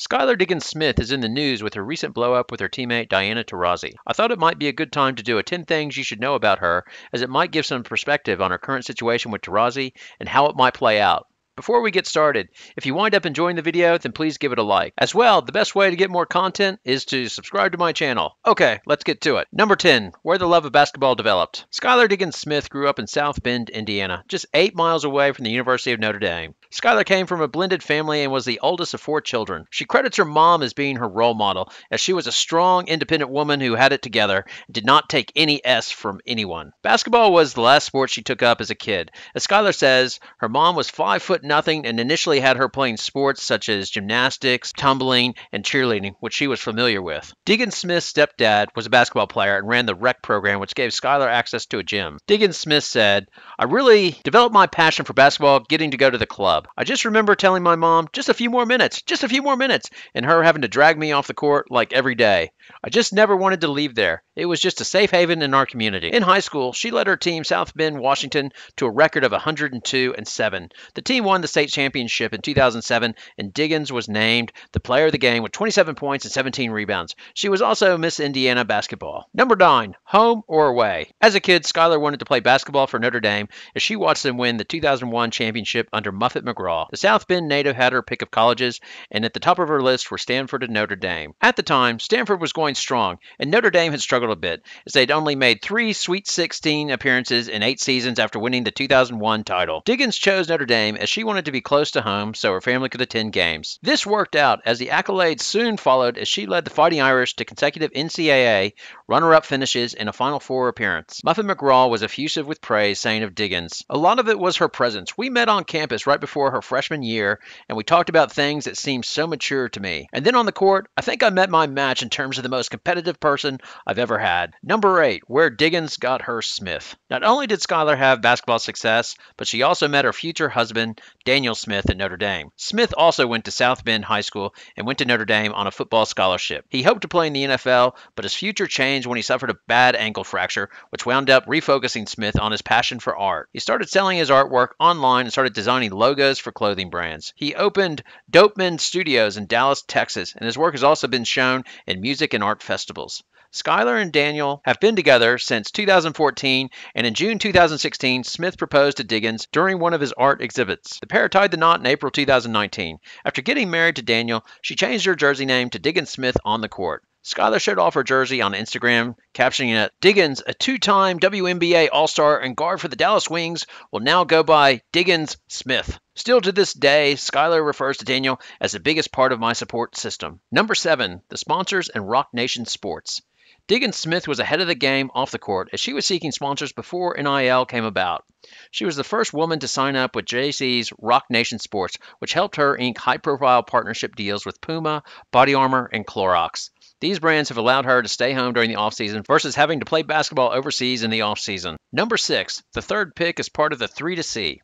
Skylar Diggins Smith is in the news with her recent blowup with her teammate Diana Taurasi. I thought it might be a good time to do a 10 things you should know about her, as it might give some perspective on her current situation with Taurasi and how it might play out. Before we get started, if you wind up enjoying the video, then please give it a like. As well, the best way to get more content is to subscribe to my channel. Okay, let's get to it. Number 10, where the love of basketball developed. Skylar Diggins Smith grew up in South Bend, Indiana, just 8 miles away from the University of Notre Dame. Skylar came from a blended family and was the oldest of four children. She credits her mom as being her role model, as she was a strong, independent woman who had it together and did not take any S from anyone. Basketball was the last sport she took up as a kid. As Skylar says, her mom was 5 foot nothing and initially had her playing sports such as gymnastics, tumbling, and cheerleading, which she was familiar with. Diggins Smith's stepdad was a basketball player and ran the rec program, which gave Skylar access to a gym. Diggins Smith said, I really developed my passion for basketball getting to go to the club. I just remember telling my mom, just a few more minutes, just a few more minutes, and her having to drag me off the court like every day. I just never wanted to leave there. It was just a safe haven in our community. In high school, she led her team, South Bend, Washington, to a record of 102 and 7. The team won the state championship in 2007, and Diggins was named the player of the game with 27 points and 17 rebounds. She was also Miss Indiana basketball. Number 9, home or away. As a kid, Skylar wanted to play basketball for Notre Dame as she watched them win the 2001 championship under Muffet McGraw. The South Bend native had her pick of colleges, and at the top of her list were Stanford and Notre Dame. At the time, Stanford was going strong, and Notre Dame had struggled a bit, as they'd only made three Sweet 16 appearances in eight seasons after winning the 2001 title. Diggins chose Notre Dame as she wanted to be close to home so her family could attend games. This worked out as the accolades soon followed as she led the Fighting Irish to consecutive NCAA runner-up finishes and a Final Four appearance. Muffet McGraw was effusive with praise, saying of Diggins, A lot of it was her presence. We met on campus right before her freshman year, and we talked about things that seemed so mature to me. And then on the court, I think I met my match in terms of the most competitive person I've ever had. Number 8, where Diggins got her Smith. Not only did Skylar have basketball success, but she also met her future husband, Daniel Smith, at Notre Dame. Smith also went to South Bend High School and went to Notre Dame on a football scholarship. He hoped to play in the NFL, but his future changed when he suffered a bad ankle fracture, which wound up refocusing Smith on his passion for art. He started selling his artwork online and started designing logos for clothing brands. He opened Dopeman Studios in Dallas, Texas, and his work has also been shown in music and art festivals. Skylar and Daniel have been together since 2014, and in June 2016, Smith proposed to Diggins during one of his art exhibits. The pair tied the knot in April 2019. After getting married to Daniel, she changed her jersey name to Diggins Smith on the court. Skylar showed off her jersey on Instagram, captioning it, Diggins, a two-time WNBA All-Star and guard for the Dallas Wings, will now go by Diggins Smith. Still to this day, Skylar refers to Daniel as the biggest part of my support system. Number 7. The sponsors and Roc Nation Sports. Diggins Smith was ahead of the game off the court as she was seeking sponsors before NIL came about. She was the first woman to sign up with Jay-Z's Roc Nation Sports, which helped her ink high profile partnership deals with Puma, Body Armor, and Clorox. These brands have allowed her to stay home during the offseason versus having to play basketball overseas in the offseason. Number six, the third pick is part of the 3 to See.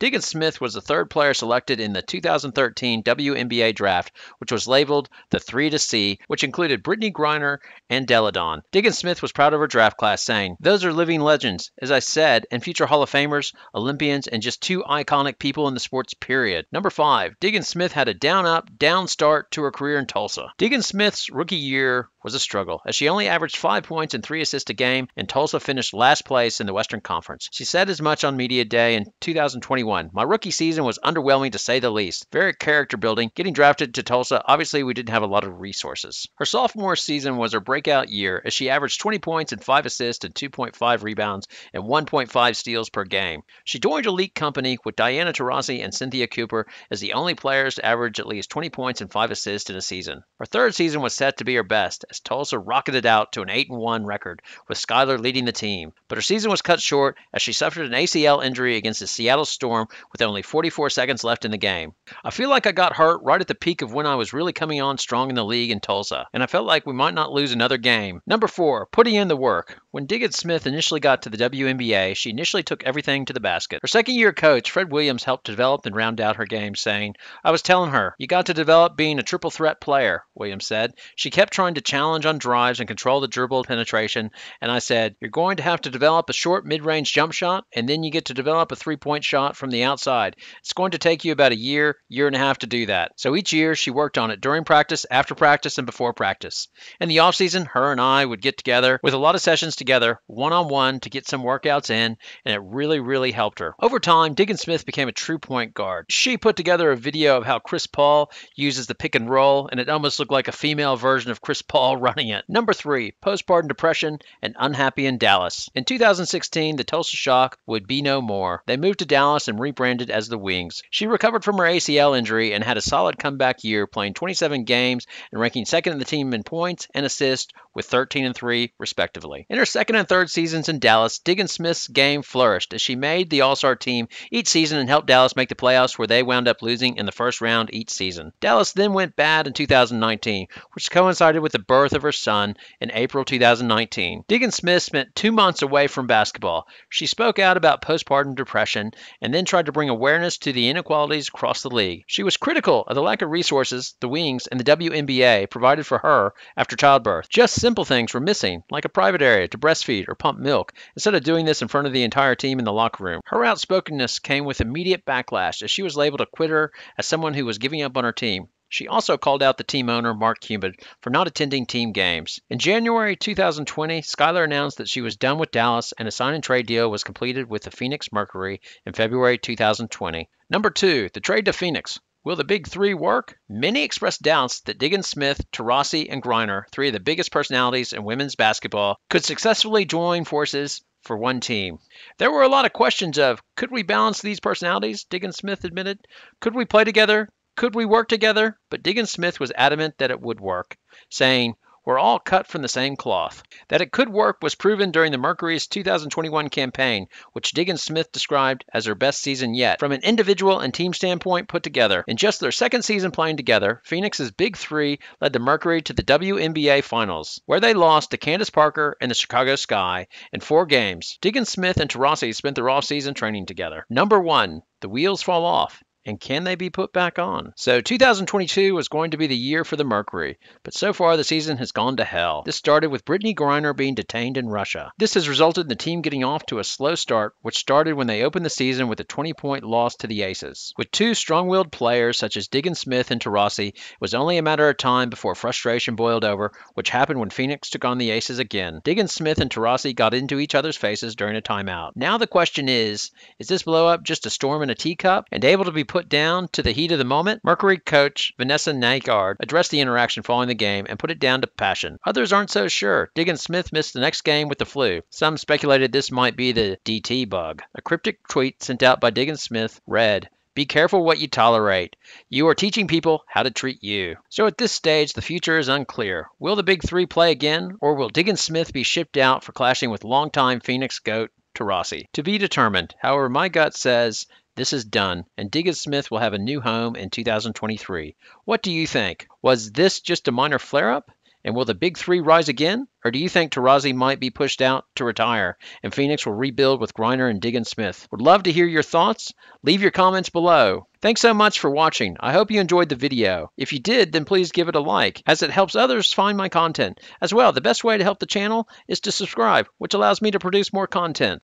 Diggins Smith was the third player selected in the 2013 WNBA draft, which was labeled the 3 to See, which included Brittney Griner and Deladon. Donne. Diggins Smith was proud of her draft class, saying, Those are living legends, as I said, and future Hall of Famers, Olympians, and just two iconic people in the sports period. Number 5. Diggins Smith had a down up, down start to her career in Tulsa. Diggins Smith's rookie year was a struggle, as she only averaged 5 points and 3 assists a game, and Tulsa finished last place in the Western Conference. She said as much on Media Day in 2021 my rookie season was underwhelming to say the least. Very character building. Getting drafted to Tulsa, obviously we didn't have a lot of resources. Her sophomore season was her breakout year as she averaged 20 points and 5 assists and 2.5 rebounds and 1.5 steals per game. She joined elite company with Diana Taurasi and Cynthia Cooper as the only players to average at least 20 points and 5 assists in a season. Her third season was set to be her best as Tulsa rocketed out to an 8 1 record with Skylar leading the team. But her season was cut short as she suffered an ACL injury against the Seattle Storm with only 44 seconds left in the game. I feel like I got hurt right at the peak of when I was really coming on strong in the league in Tulsa, and I felt like we might not lose another game. Number 4. Putting in the work. When Diggins Smith initially got to the WNBA, she initially took everything to the basket. Her second year coach, Fred Williams, helped develop and round out her game, saying, I was telling her, you got to develop being a triple threat player, Williams said. She kept trying to challenge challenge on drives and control the dribble penetration. And I said, You're going to have to develop a short mid range jump shot, and then you get to develop a three point shot from the outside. It's going to take you about a year, year and a half to do that. So each year she worked on it during practice, after practice, and before practice. In the off season, her and I would get together with a lot of sessions together, one on one, to get some workouts in, and it really, really helped her. Over time, Diggins Smith became a true point guard. She put together a video of how Chris Paul uses the pick and roll, and it almost looked like a female version of Chris Paul running it. Number three, postpartum depression and unhappy in Dallas. In 2016, the Tulsa Shock would be no more. They moved to Dallas and rebranded as the Wings. She recovered from her ACL injury and had a solid comeback year, playing 27 games and ranking second in the team in points and assists with 13 and 3 respectively. In her second and third seasons in Dallas, Diggins Smith's game flourished as she made the All-Star team each season and helped Dallas make the playoffs where they wound up losing in the first round each season. Dallas then went bad in 2019, which coincided with the birth of her son in April 2019. Diggins Smith spent 2 months away from basketball. She spoke out about postpartum depression and then tried to bring awareness to the inequalities across the league. She was critical of the lack of resources the Wings and the WNBA provided for her after childbirth. Just simple things were missing, like a private area to breastfeed or pump milk, instead of doing this in front of the entire team in the locker room. Her outspokenness came with immediate backlash as she was labeled a quitter as someone who was giving up on her team. She also called out the team owner, Mark Cuban, for not attending team games. In January 2020, Skylar announced that she was done with Dallas and a sign and trade deal was completed with the Phoenix Mercury in February 2020. Number two, the trade to Phoenix. Will the big three work? Many expressed doubts that Diggins Smith, Taurasi, and Griner, three of the biggest personalities in women's basketball, could successfully join forces for one team. There were a lot of questions of could we balance these personalities? Diggins Smith admitted. Could we play together? Could we work together? But Diggins Smith was adamant that it would work, saying, we're all cut from the same cloth. That it could work was proven during the Mercury's 2021 campaign, which Diggins Smith described as her best season yet, from an individual and team standpoint put together. In just their second season playing together, Phoenix's Big Three led the Mercury to the WNBA Finals, where they lost to Candace Parker and the Chicago Sky in four games. Diggins Smith and Taurasi spent their offseason training together. Number one, the wheels fall off and can they be put back on? So 2022 was going to be the year for the Mercury, but so far the season has gone to hell. This started with Brittney Griner being detained in Russia. This has resulted in the team getting off to a slow start, which started when they opened the season with a 20-point loss to the Aces. With two strong-willed players such as Diggins Smith and Taurasi, it was only a matter of time before frustration boiled over, which happened when Phoenix took on the Aces again. Diggins Smith and Taurasi got into each other's faces during a timeout. Now the question is, is this blow-up just a storm in a teacup and able to be put down to the heat of the moment? Mercury coach Vanessa Nygaard addressed the interaction following the game and put it down to passion. Others aren't so sure. Diggins Smith missed the next game with the flu. Some speculated this might be the DT bug. A cryptic tweet sent out by Diggins Smith read, be careful what you tolerate. You are teaching people how to treat you. So at this stage, the future is unclear. Will the big three play again, or will Diggins Smith be shipped out for clashing with longtime Phoenix GOAT Taurasi? To be determined. However, my gut says this is done, and Diggins Smith will have a new home in 2023. What do you think? Was this just a minor flare up? And will the big three rise again? Or do you think Taurasi might be pushed out to retire and Phoenix will rebuild with Griner and Diggins Smith? Would love to hear your thoughts. Leave your comments below. Thanks so much for watching. I hope you enjoyed the video. If you did, then please give it a like, as it helps others find my content. As well, the best way to help the channel is to subscribe, which allows me to produce more content.